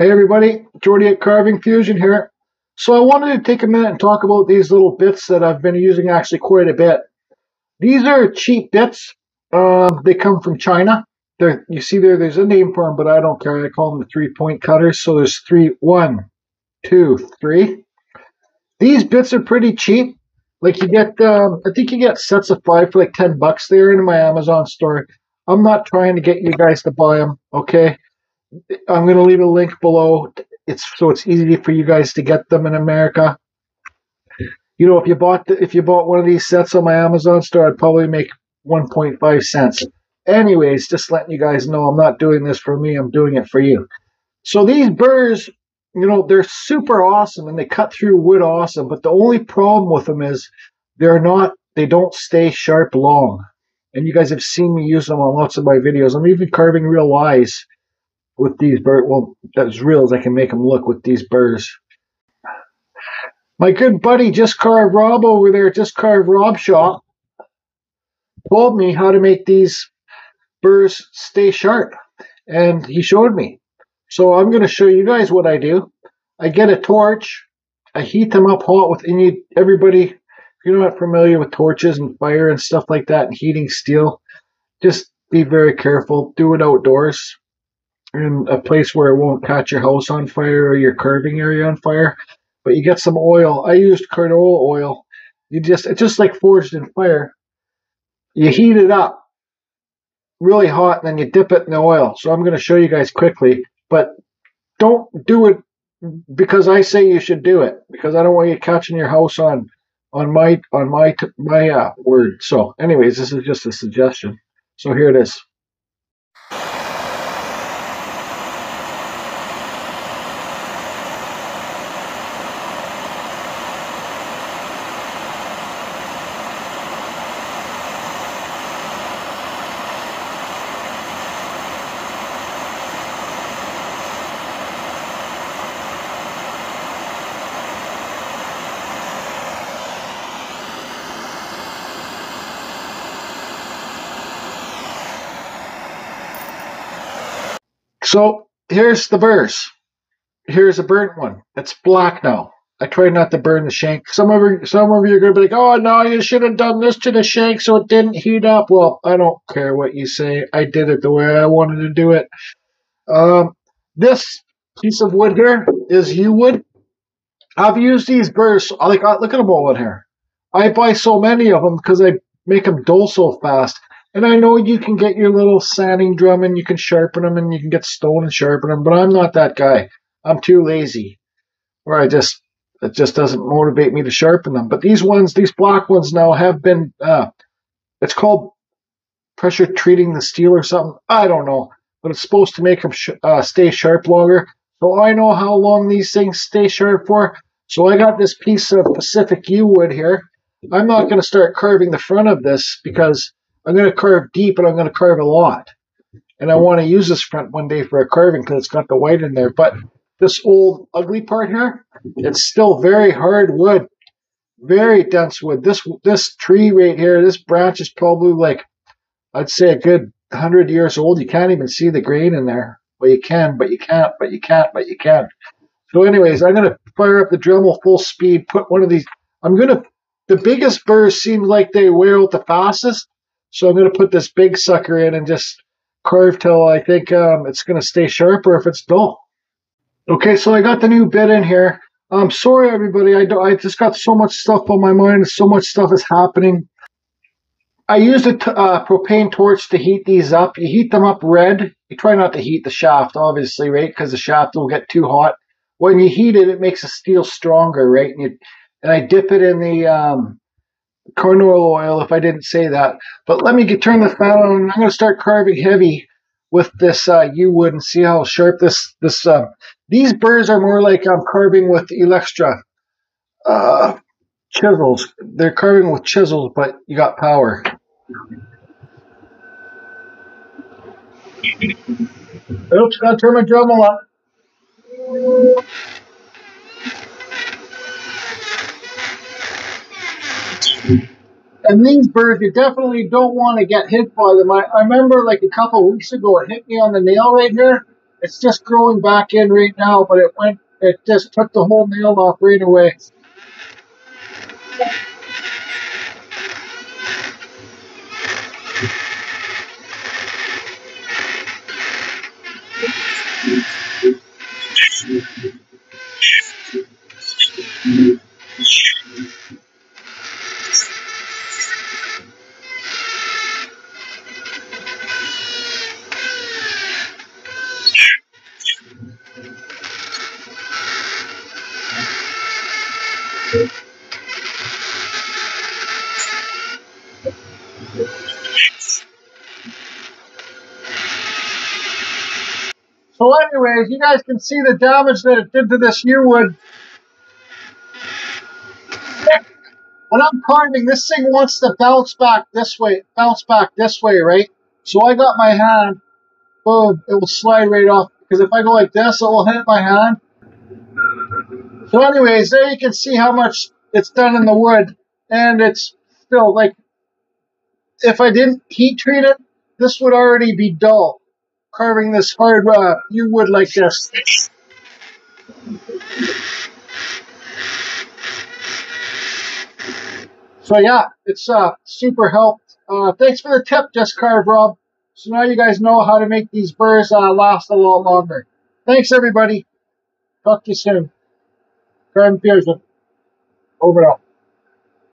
Hey everybody, Jordy at Carving Fusion here. So I wanted to take a minute and talk about these little bits that I've been using actually quite a bit. These are cheap bits. Uh, they come from China. They're, you see there, there's a name for them, but I don't care. I call them the three-point cutters. So there's three, one, two, three. These bits are pretty cheap. Like you get, um, I think you get sets of five for like 10 bucks there in my Amazon store. I'm not trying to get you guys to buy them, okay? I'm going to leave a link below. It's so it's easy for you guys to get them in America. You know, if you bought the, if you bought one of these sets on my Amazon store, I'd probably make 1.5 cents. Anyways, just letting you guys know, I'm not doing this for me. I'm doing it for you. So these burrs, you know, they're super awesome and they cut through wood awesome. But the only problem with them is they're not. They don't stay sharp long. And you guys have seen me use them on lots of my videos. I'm even carving real wise with these burrs. Well, as real as I can make them look with these burrs. My good buddy Just Carve Rob over there, Just Carve Rob Shop, told me how to make these burrs stay sharp. And he showed me. So I'm going to show you guys what I do. I get a torch. I heat them up hot with any, everybody, if you're not familiar with torches and fire and stuff like that and heating steel, just be very careful. Do it outdoors in a place where it won't catch your house on fire or your carving area on fire. But you get some oil. I used canola oil. You just it's just like forged in fire. You heat it up really hot and then you dip it in the oil. So I'm going to show you guys quickly, but don't do it because I say you should do it because I don't want you catching your house on on my on my my uh, word. So anyways, this is just a suggestion. So here it is. So here's the burrs. Here's a burnt one. It's black now. I try not to burn the shank. Some of you, some of you are gonna be like, "Oh no, you should have done this to the shank so it didn't heat up." Well, I don't care what you say. I did it the way I wanted to do it. Um, this piece of wood here is yew wood. I've used these burrs. Like, look at them all in here. I buy so many of them because I make them dull so fast. And I know you can get your little sanding drum and you can sharpen them and you can get stone and sharpen them, but I'm not that guy. I'm too lazy. Or I just, it just doesn't motivate me to sharpen them. But these ones, these black ones now have been, uh, it's called pressure treating the steel or something. I don't know. But it's supposed to make them sh- uh, stay sharp longer. So I know how long these things stay sharp for. So I got this piece of Pacific yew wood here. I'm not going to start carving the front of this because I'm going to carve deep and I'm going to carve a lot. And I want to use this front one day for a carving because it's got the white in there. But this old ugly part here, it's still very hard wood, very dense wood. This this tree right here, this branch is probably like, I'd say a good hundred years old. You can't even see the grain in there. Well, you can, but you can't, but you can't, but you can't. So, anyways, I'm going to fire up the Dremel full speed. Put one of these. I'm going to. The biggest burrs seem like they wear out the fastest. So I'm going to put this big sucker in and just carve till I think um, it's going to stay sharp or if it's dull. Okay, so I got the new bit in here. I'm sorry, everybody. I, do, I just got so much stuff on my mind. So much stuff is happening. I used a t- uh, propane torch to heat these up. You heat them up red. You try not to heat the shaft, obviously, right? Because the shaft will get too hot. When you heat it, it makes the steel stronger, right? And, you, and I dip it in the um, canola oil if I didn't say that. But let me get turn the fan on and I'm going to start carving heavy with this uh, yew wood and see how sharp this this uh, these burrs are more like I'm carving with Electra uh, chisels. They're carving with chisels, but you got power. Oops, gotta turn my Dremel up. And these burrs, you definitely don't want to get hit by them. I, I remember like a couple weeks ago, it hit me on the nail right here. It's just growing back in right now, but it went, it just took the whole nail off right away. So anyways, you guys can see the damage that it did to this yew wood. When I'm carving, this thing wants to bounce back this way, bounce back this way, right? So I got my hand, boom, it will slide right off. Because if I go like this, it will hit my hand. So anyways, there you can see how much it's done in the wood. And it's still like, if I didn't heat treat it, this would already be dull carving this hard uh, yew wood like this. So yeah, it's uh, super helped. Uh, thanks for the tip, just carve Rob. So now you guys know how to make these burrs uh, last a lot longer. Thanks everybody. Talk to you soon. Carving Fusion. Over now.